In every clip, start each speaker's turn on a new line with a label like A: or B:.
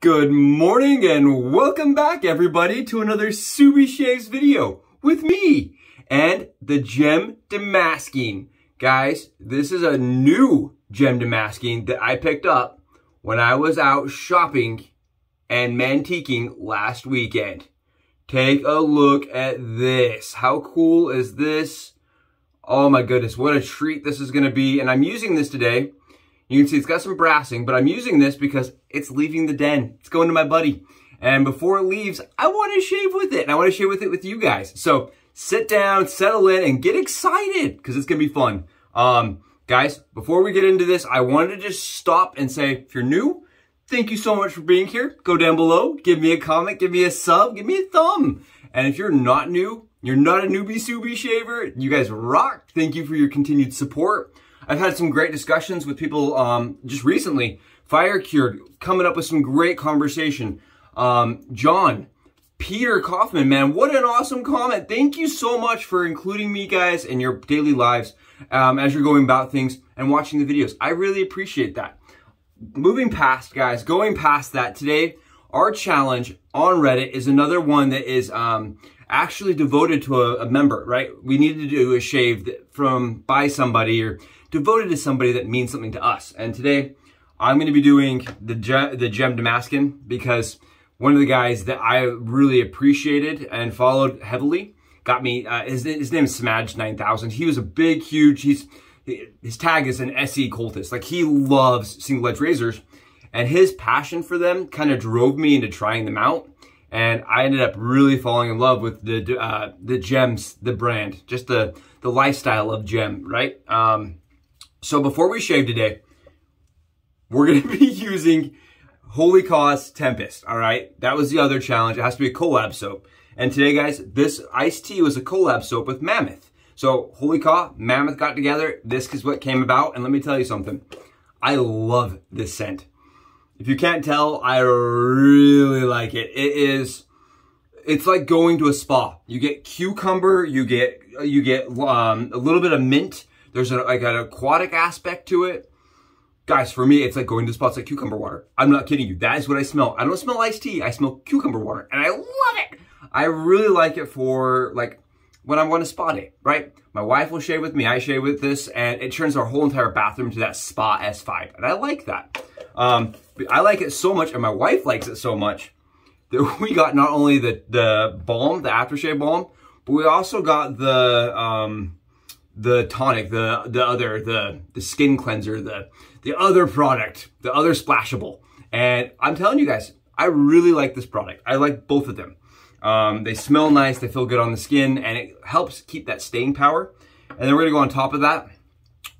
A: Good morning and welcome back everybody to another Subie Shaves video with me and the gem Damaskeene. Guys, this is a new gem Damaskeene that I picked up when I was out shopping and mantiquing last weekend. Take a look at this. How cool is this? Oh my goodness, what a treat this is gonna be. And I'm using this today you can see it's got some brassing, but I'm using this because it's leaving the den. It's going to my buddy. And before it leaves, I want to shave with it. And I want to shave with it with you guys. So sit down, settle in, and get excited because it's going to be fun. Um, guys, before we get into this, I wanted to just stop and say, if you're new, thank you so much for being here. Go down below, give me a comment, give me a sub, give me a thumb. And if you're not new, you're not a newbie Subie shaver, you guys rock. Thank you for your continued support. I've had some great discussions with people um, just recently. Fire Cured coming up with some great conversation. Um, John, Peter Kaufman, man, what an awesome comment. Thank you so much for including me, guys, in your daily lives um, as you're going about things and watching the videos. I really appreciate that. Moving past, guys, going past that, today, our challenge on Reddit is another one that is um, actually devoted to a, a member, right? We needed to do a shave from by somebody or devoted to somebody that means something to us. And today, I'm going to be doing the, the Gem Damascus because one of the guys that I really appreciated and followed heavily got me, uh, his, his name is Semaj9000. He was a big, huge, he's, his tag is an SE cultist. Like he loves single edge razors and his passion for them kind of drove me into trying them out. And I ended up really falling in love with the, uh, the gems, the brand, just the, the lifestyle of gem, right? Um, so before we shave today, we're going to be using Wholly Kaw's Tempest, all right? That was the other challenge. It has to be a collab soap. And today, guys, this iced tea was a collab soap with Mammoth. So Wholly Kaw, Mammoth got together. This is what came about. And let me tell you something. I love this scent. If you can't tell, I really like it. It is, it's like going to a spa. You get cucumber, you get, you get um, a little bit of mint, there's a, like an aquatic aspect to it. Guys, for me, it's like going to spots like cucumber water. I'm not kidding you. That is what I smell. I don't smell iced tea. I smell cucumber water, and I love it. I really like it for like when I'm on a spa day, right? My wife will shave with me. I shave with this, and it turns our whole entire bathroom to that spa S5, and I like that. Um, I like it so much, and my wife likes it so much that we got not only the the balm, the aftershave balm, but we also got the um, the tonic, the the other, the the skin cleanser, the the other product, the other splashable. And I'm telling you guys, I really like this product. I like both of them. Um, they smell nice, they feel good on the skin, and it helps keep that staying power. And then we're gonna go on top of that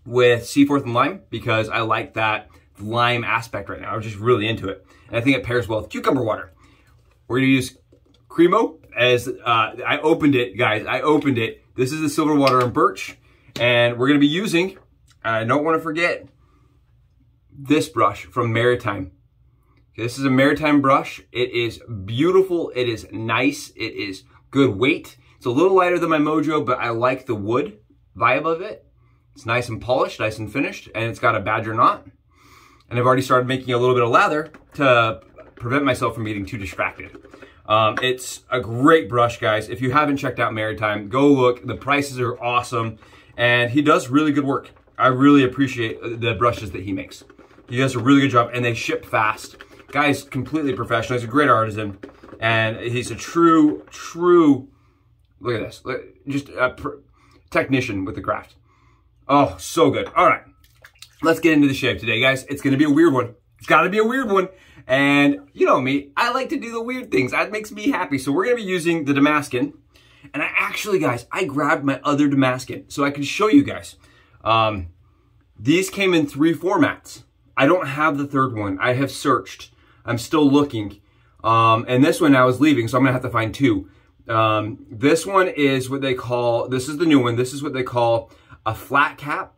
A: with Seaforth and Lime because I like that lime aspect right now. I'm just really into it. And I think it pairs well with cucumber water. We're gonna use Cremo as, uh, I opened it, guys, I opened it. This is the silver water and birch. And we're gonna be using, I don't wanna forget, this brush from Maritime. This is a Maritime brush. It is beautiful, it is nice, it is good weight. It's a little lighter than my Mojo, but I like the wood vibe of it. It's nice and polished, nice and finished, and it's got a badger knot. And I've already started making a little bit of lather to prevent myself from getting too distracted. Um, it's a great brush, guys. If you haven't checked out Maritime, go look. The prices are awesome and he does really good work. I really appreciate the brushes that he makes. He does a really good job, and they ship fast. Guy's completely professional. He's a great artisan, and he's a true, true, look at this, look, just a technician with the craft. Oh, so good. All right, let's get into the shave today, guys. It's going to be a weird one. It's got to be a weird one. And you know me, I like to do the weird things. That makes me happy. So we're going to be using the Damascus and I actually, guys, I grabbed my other Damascus so I can show you guys. Um, these came in three formats. I don't have the third one. I have searched. I'm still looking. Um, and this one I was leaving, so I'm going to have to find two. Um, this one is what they call, this is the new one. This is what they call a flat cap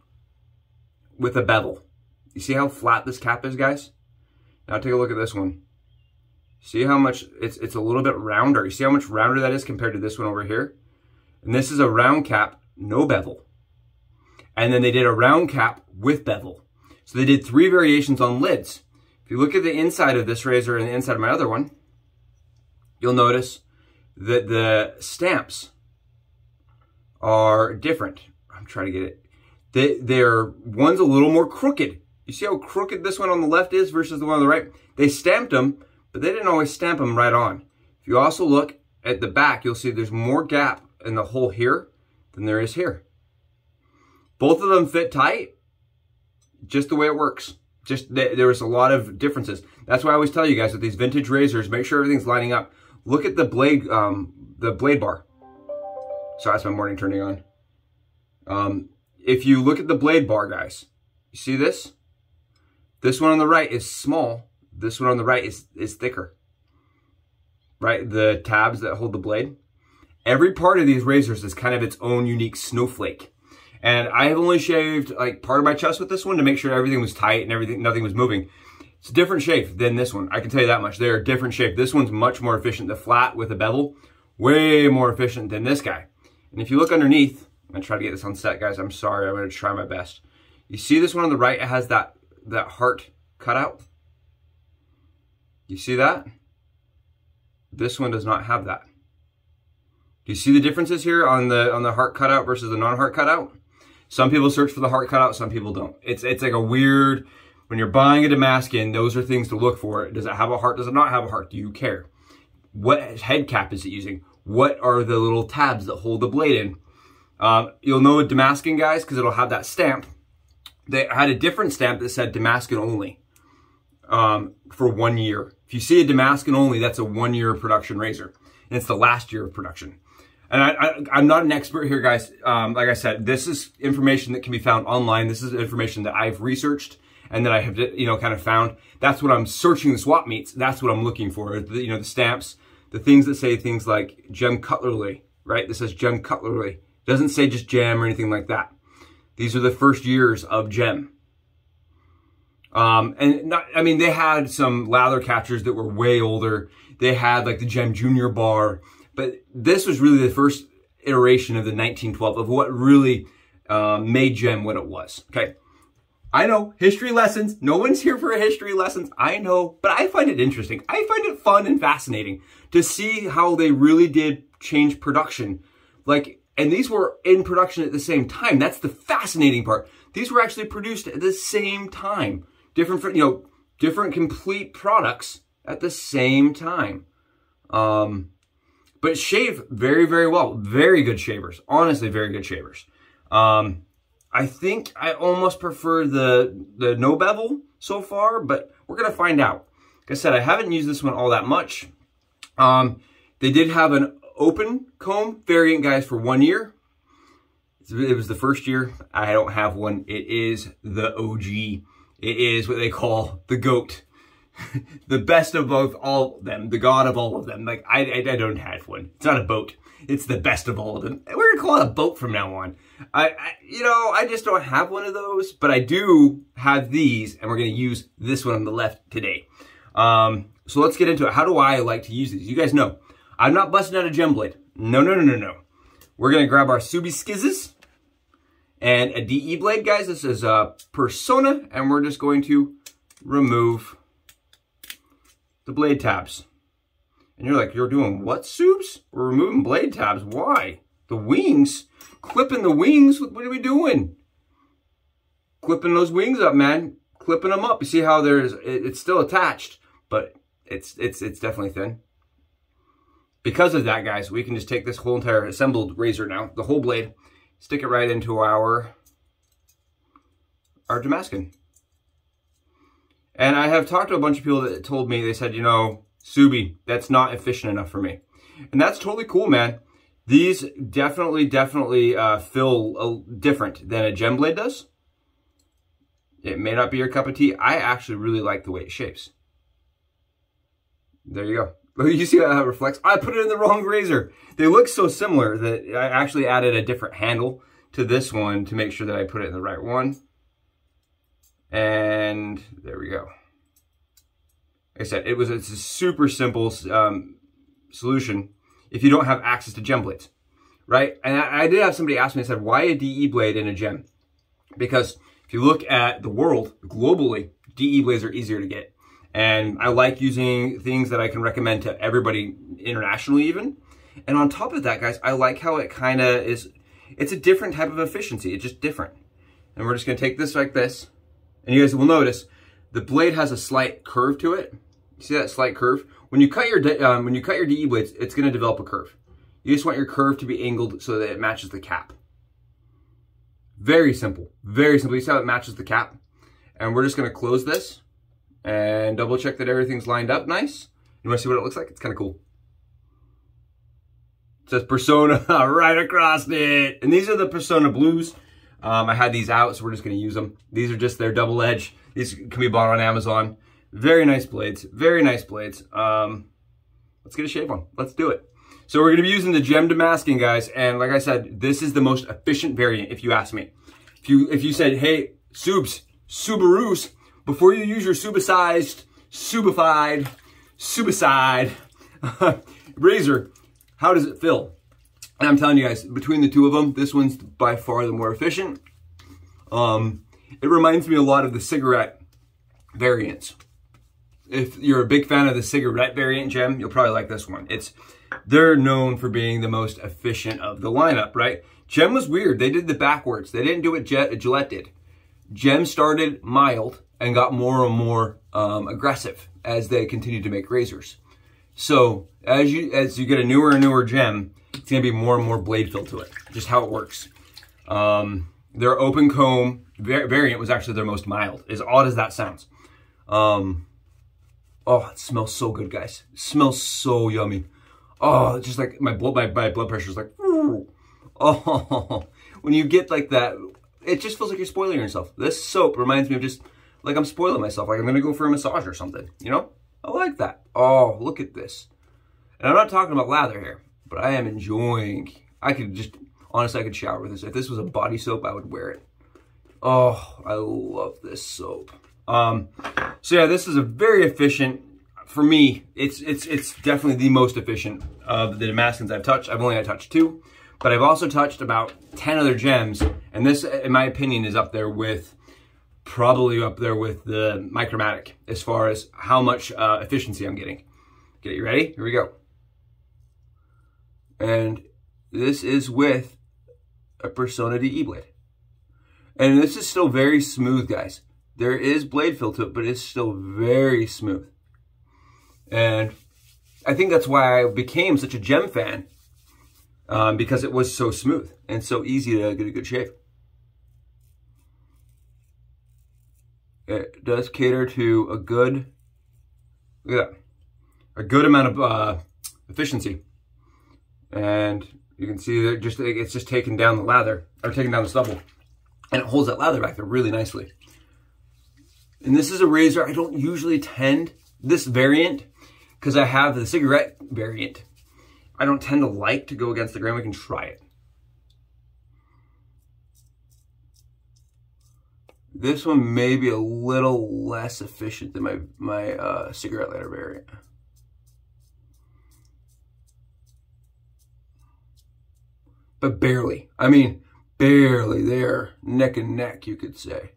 A: with a bevel. You see how flat this cap is, guys? Now take a look at this one. See how much, it's, it's a little bit rounder. You see how much rounder that is compared to this one over here? And this is a round cap, no bevel. And then they did a round cap with bevel. So they did three variations on lids. If you look at the inside of this razor and the inside of my other one, you'll notice that the stamps are different. I'm trying to get it. They, they're, one's a little more crooked. You see how crooked this one on the left is versus the one on the right? They stamped them, but they didn't always stamp them right on. If you also look at the back, you'll see there's more gap in the hole here than there is here. Both of them fit tight, just the way it works. Just there was a lot of differences. That's why I always tell you guys with these vintage razors, make sure everything's lining up. Look at the blade, um, the blade bar. Sorry, that's my morning turning on. Um, if you look at the blade bar, guys, you see this? This one on the right is small. This one on the right is, is thicker. Right? The tabs that hold the blade. Every part of these razors is kind of its own unique snowflake. And I have only shaved like part of my chest with this one to make sure everything was tight and everything, nothing was moving. It's a different shape than this one. I can tell you that much. They're a different shape. This one's much more efficient. The flat with a bevel, way more efficient than this guy. And if you look underneath, I'm gonna try to get this on set, guys. I'm sorry, I'm gonna try my best. You see this one on the right, it has that, that heart cutout. You see that? This one does not have that. Do you see the differences here on the on the heart cutout versus the non-heart cutout? Some people search for the heart cutout, some people don't. It's it's like a weird, when you're buying a Damascus, those are things to look for. Does it have a heart? Does it not have a heart? Do you care? What head cap is it using? What are the little tabs that hold the blade in? Um, you'll know Damascus, guys, because it'll have that stamp. They had a different stamp that said Damascus only um, for one year. If you see a Damascus only, that's a one year production razor. And it's the last year of production. And I, am not an expert here, guys. Um, like I said, this is information that can be found online. This is information that I've researched and that I have, you know, kind of found. That's what I'm searching the swap meets. That's what I'm looking for. The, you know, the stamps, the things that say things like gem cutlery, right? This says gem cutlery. It doesn't say just gem or anything like that. These are the first years of gem. Um, and not, I mean, they had some lather catchers that were way older. They had like the Gem Junior bar. But this was really the first iteration of the 1912 of what really uh, made Gem what it was. Okay. I know, history lessons. No one's here for history lessons. I know, but I find it interesting. I find it fun and fascinating to see how they really did change production. Like, and these were in production at the same time. That's the fascinating part. These were actually produced at the same time. Different, you know, different complete products at the same time. Um, but shave very, very well. Very good shavers. Honestly, very good shavers. Um, I think I almost prefer the, the no bevel so far, but we're going to find out. Like I said, I haven't used this one all that much. Um, they did have an open comb variant, guys, for one year. It was the first year. I don't have one. It is the OG. It is what they call the GOAT. the best of both all of them, the god of all of them. Like, I, I, I, don't have one. It's not a boat. It's the best of all of them. We're gonna call it a boat from now on. I, I, you know, I just don't have one of those, but I do have these, and we're gonna use this one on the left today. Um, so let's get into it. How do I like to use these? You guys know, I'm not busting out a gem blade. No, no, no, no, no. We're gonna grab our Subie Skizzes and a DE blade, guys. This is a Personna, and we're just going to remove the blade tabs. And you're like, you're doing what, Subes? We're removing blade tabs. Why? The wings? Clipping the wings? What are we doing? Clipping those wings up, man. Clipping them up. You see how there's, it's still attached, but it's, it's, it's definitely thin. Because of that, guys, we can just take this whole entire assembled razor now, the whole blade, stick it right into our, our Damascus. And I have talked to a bunch of people that told me, they said, you know, Subi, that's not efficient enough for me. And that's totally cool, man. These definitely, definitely uh, feel uh, different than a gem blade does. It may not be your cup of tea. I actually really like the way it shapes. There you go. You see how it reflects? I put it in the wrong razor. They look so similar that I actually added a different handle to this one to make sure that I put it in the right one. And there we go. Like I said, it was it's a super simple um, solution if you don't have access to gem blades, right? And I, I did have somebody ask me, I said, why a DE blade in a gem? Because if you look at the world globally, DE blades are easier to get. And I like using things that I can recommend to everybody internationally even. And on top of that, guys, I like how it kind of is, it's a different type of efficiency. It's just different. And we're just gonna take this like this. And you guys will notice the blade has a slight curve to it. See that slight curve? When you cut your um, when you cut your DE blades, it's gonna develop a curve. You just want your curve to be angled so that it matches the cap. Very simple, very simple. You see how it matches the cap? And we're just gonna close this and double check that everything's lined up nice. You wanna see what it looks like? It's kind of cool. It says Personna right across it. And these are the Personna Blues. Um, I had these out, so we're just gonna use them. These are just their double edge. These can be bought on Amazon. Very nice blades, very nice blades. Um, let's get a shave on, let's do it. So we're gonna be using the Gem Damascene, guys. And like I said, this is the most efficient variant, if you ask me. If you, if you said, hey, Subs, Subarus, before you use your subicized, subified, subicide razor, how does it feel? And I'm telling you guys, between the two of them, this one's by far the more efficient. Um, it reminds me a lot of the cigarette variants. If you're a big fan of the cigarette variant gem, you'll probably like this one. It's They're known for being the most efficient of the lineup, right? Gem was weird. They did the backwards. They didn't do what Gillette did. Gem started mild and got more and more um, aggressive as they continued to make razors. So as you as you get a newer and newer gem, it's gonna be more and more blade fill to it. Just how it works. Um, their open comb variant was actually their most mild. As odd as that sounds. Um, oh, it smells so good, guys. It smells so yummy. Oh, just like my blood, my, my blood pressure is like. Oh, when you get like that, it just feels like you're spoiling yourself. This soap reminds me of just like I'm spoiling myself, like I'm gonna go for a massage or something, you know? I like that. Oh, look at this. And I'm not talking about lather here, but I am enjoying, I could just, honestly, I could shower with this. If this was a body soap, I would wear it. Oh, I love this soap. Um, so yeah, this is a very efficient, for me, it's it's it's definitely the most efficient of the Damascenes I've touched. I've only touched two. But I've also touched about 10 other gems, and this, in my opinion, is up there with, probably up there with the Micromatic as far as how much uh, efficiency I'm getting. Get you ready? Here we go. And this is with a Personna DE blade. And this is still very smooth, guys. There is blade fill to it, but it's still very smooth. And I think that's why I became such a gem fan um, because it was so smooth and so easy to get a good shave. It does cater to a good, look at that, a good amount of uh, efficiency. And you can see that just it's just taking down the lather, or taking down the stubble. And it holds that lather back there really nicely. And this is a razor I don't usually tend, this variant, because I have the cigarette variant I don't tend to like to go against the grain. We can try it. This one may be a little less efficient than my, my uh, cigarette lighter variant. But barely. I mean, barely there. Neck and neck, you could say.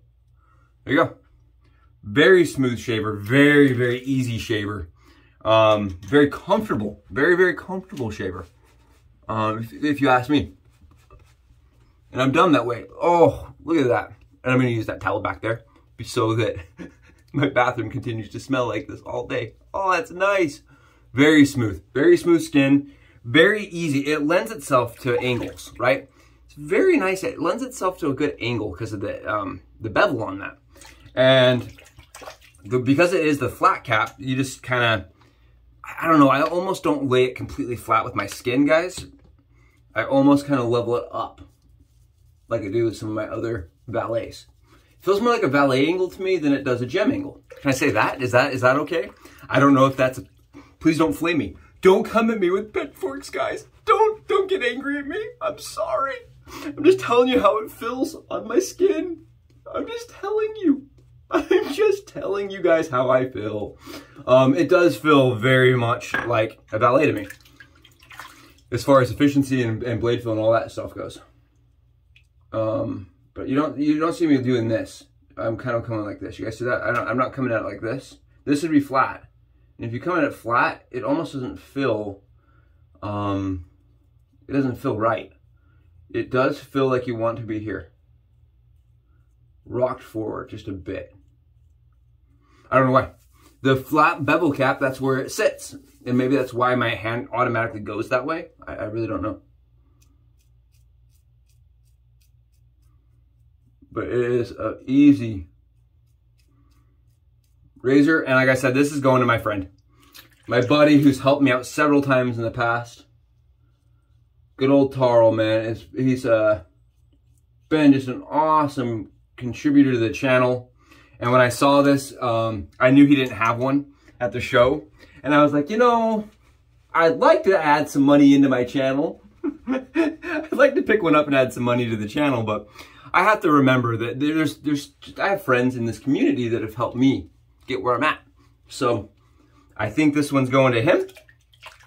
A: There you go. Very smooth shaver. Very, very easy shaver. Um, very comfortable, very, very comfortable shaver, um, if, if, you ask me. And I'm done that way. Oh, look at that. And I'm to use that towel back there so that my bathroom continues to smell like this all day. Oh, that's nice. Very smooth, very smooth skin, very easy. It lends itself to angles, right? It's very nice. It lends itself to a good angle because of the, um, the bevel on that. And the, because it is the flat cap, you just kind of I don't know, I almost don't lay it completely flat with my skin, guys. I almost kind of level it up like I do with some of my other valets. It feels more like a valet angle to me than it does a gem angle. Can I say that? Is that is that okay? I don't know if that's, a, please don't flame me. Don't come at me with pitchforks, guys. Don't, don't get angry at me. I'm sorry. I'm just telling you how it feels on my skin. I'm just telling you. I'm just telling you guys how I feel. Um, it does feel very much like a valet to me. As far as efficiency and, and blade fill and all that stuff goes. Um, but you don't you don't see me doing this. I'm kind of coming like this. You guys see that? I don't, I'm not coming out like this. This would be flat. And if you come at it flat, it almost doesn't feel, um, it doesn't feel right. It does feel like you want to be here. Rocked forward just a bit. I don't know why. The flat bevel cap, that's where it sits. And maybe that's why my hand automatically goes that way. I, I really don't know. But it is a easy razor. And like I said, this is going to my friend. My buddy who's helped me out several times in the past. Good old Taro, man. It's, he's uh, been just an awesome contributor to the channel. And when I saw this, um, I knew he didn't have one at the show. And I was like, you know, I'd like to add some money into my channel. I'd like to pick one up and add some money to the channel, but I have to remember that there's, there's, I have friends in this community that have helped me get where I'm at. So I think this one's going to him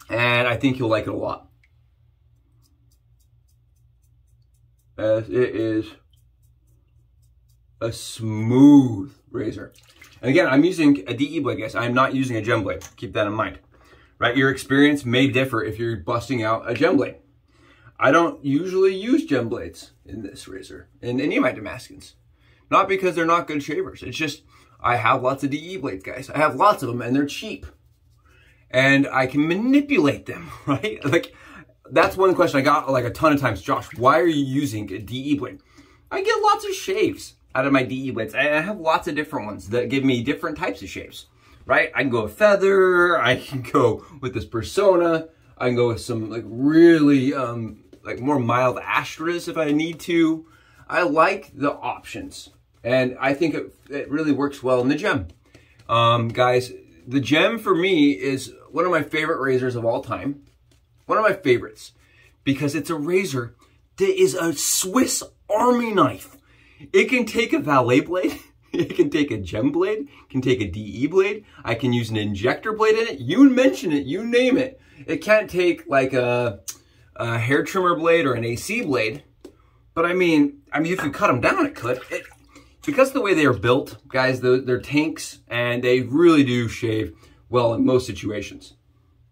A: and I think he'll like it a lot. As it is a smooth razor. And again, I'm using a DE blade, guys. I'm not using a gem blade. Keep that in mind. Right? Your experience may differ if you're busting out a gem blade. I don't usually use gem blades in this razor, in any of my Damascus. Not because they're not good shavers. It's just, I have lots of DE blades, guys. I have lots of them, and they're cheap. And I can manipulate them, right? Like, that's one question I got like a ton of times. Josh, why are you using a DE blade? I get lots of shaves out of my DE blades. I have lots of different ones that give me different types of shapes, right? I can go with feather, I can go with this Personna, I can go with some like really um, like more mild astras if I need to. I like the options and I think it, it really works well in the gem. Um, guys, the gem for me is one of my favorite razors of all time. One of my favorites because it's a razor that is a Swiss army knife. It can take a valet blade. It can take a gem blade, can take a DE blade. I can use an injector blade in it. You mention it, you name it. It can't take like a, a hair trimmer blade or an AC blade. But I mean, I mean, if you cut them down, it could. It, because the way they are built, guys, they're, they're tanks and they really do shave well in most situations.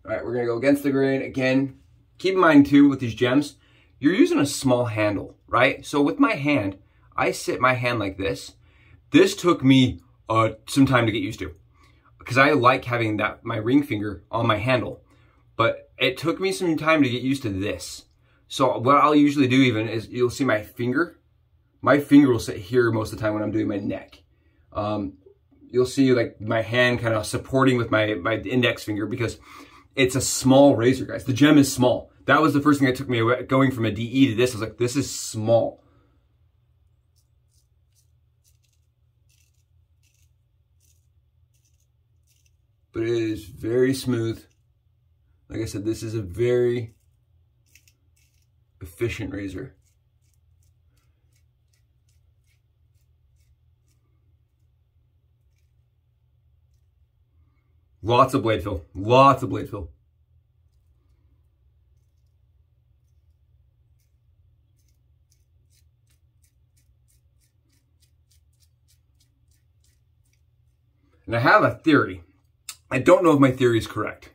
A: All right, we're gonna go against the grain again. Keep in mind too, with these gems, you're using a small handle, right? So with my hand, I sit my hand like this. This took me uh, some time to get used to because I like having that my ring finger on my handle. But it took me some time to get used to this. So what I'll usually do even is you'll see my finger. My finger will sit here most of the time when I'm doing my neck. Um, you'll see like my hand kind of supporting with my, my index finger because it's a small razor, guys. The gem is small. That was the first thing that took me away, going from a DE to this. I was like, this is small. but it is very smooth. Like I said, this is a very efficient razor. Lots of blade fill, lots of blade fill. And I have a theory. I don't know if my theory is correct.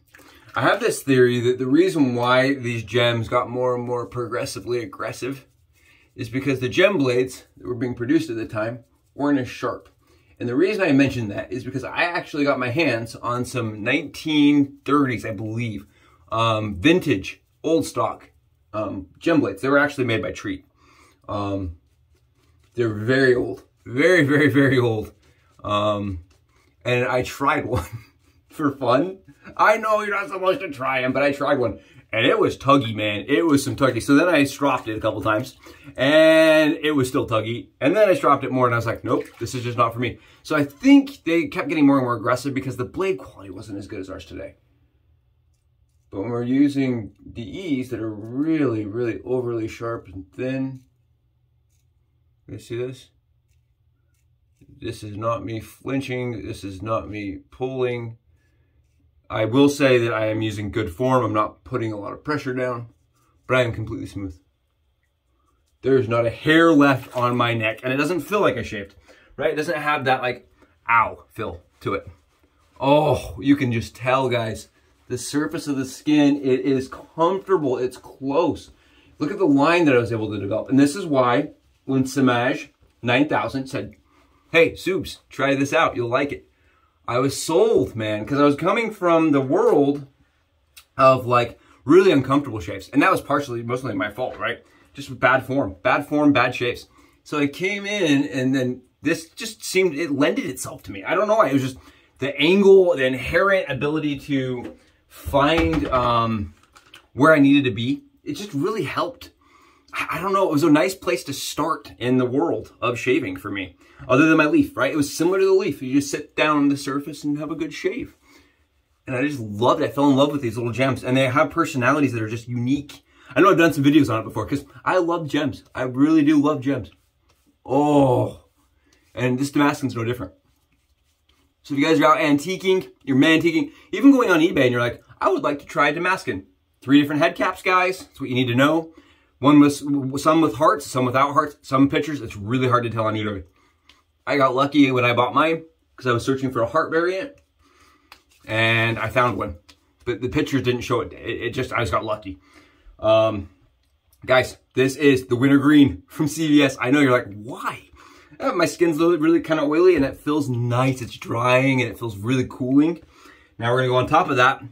A: I have this theory that the reason why these gems got more and more progressively aggressive is because the gem blades that were being produced at the time weren't as sharp. And the reason I mention that is because I actually got my hands on some 1930s, I believe, um, vintage, old stock um, gem blades. They were actually made by Treet. Um, they're very old, very, very, very old. Um, and I tried one. For fun. I know you're not supposed to try them, but I tried one. And it was tuggy, man. It was some tuggy. So then I stropped it a couple times. And it was still tuggy. And then I stropped it more and I was like, nope, this is just not for me. So I think they kept getting more and more aggressive because the blade quality wasn't as good as ours today. But when we're using DEs that are really, really overly sharp and thin, you see this? This is not me flinching. This is not me pulling. I will say that I am using good form. I'm not putting a lot of pressure down, but I am completely smooth. There's not a hair left on my neck, and it doesn't feel like I shaved, right? It doesn't have that like, ow, feel to it. Oh, you can just tell, guys. The surface of the skin, it is comfortable. It's close. Look at the line that I was able to develop. And this is why when Semaj 9000 said, hey, Subs, try this out. You'll like it. I was sold, man, because I was coming from the world of like really uncomfortable shapes. And that was partially, mostly my fault, right? Just bad form, bad form, bad shapes. So I came in and then this just seemed, it lended itself to me. I don't know why. It was just the angle, the inherent ability to find um, where I needed to be. It just really helped. I don't know. It was a nice place to start in the world of shaving for me, other than my leaf, right? It was similar to the leaf. You just sit down on the surface and have a good shave. And I just loved it. I fell in love with these little gems. And they have personalities that are just unique. I know I've done some videos on it before because I love gems. I really do love gems. Oh, and this Damascus no different. So if you guys are out antiquing, you're mantiquing, even going on eBay and you're like, I would like to try a Damascus. Three different head caps, guys. That's what you need to know. One with some with hearts, some without hearts, some pictures. It's really hard to tell on eBay. I got lucky when I bought mine because I was searching for a heart variant and I found one. But the pictures didn't show it. It, it just, I just got lucky. Um, guys, this is the wintergreen from CVS. I know you're like, why? Uh, my skin's really, really kind of oily and it feels nice. It's drying and it feels really cooling. Now we're gonna go on top of that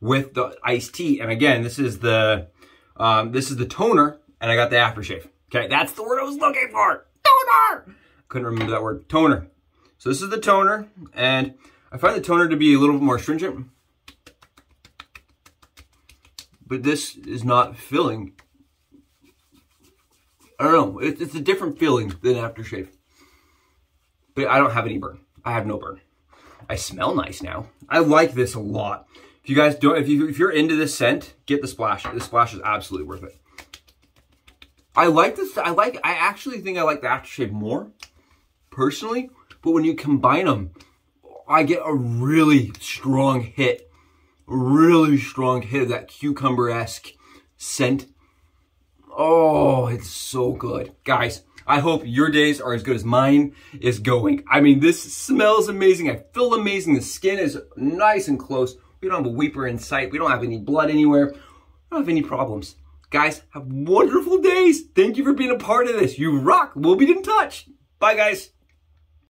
A: with the iced tea. And again, this is the um, this is the toner, and I got the aftershave. Okay, that's the word I was looking for. Toner. Couldn't remember that word. Toner. So this is the toner, and I find the toner to be a little bit more stringent. But this is not filling. I don't know. it's a different feeling than aftershave. But I don't have any burn. I have no burn. I smell nice now. I like this a lot. If you guys don't, if you if you're into this scent, get the splash. The splash is absolutely worth it. I like this. I like. I actually think I like the aftershave more, personally. But when you combine them, I get a really strong hit, really strong hit of that cucumber esque scent. Oh, it's so good, guys. I hope your days are as good as mine is going. I mean, this smells amazing. I feel amazing. The skin is nice and close. We don't have a weeper in sight. We don't have any blood anywhere. We don't have any problems. Guys, have wonderful days. Thank you for being a part of this. You rock. We'll be in touch. Bye, guys.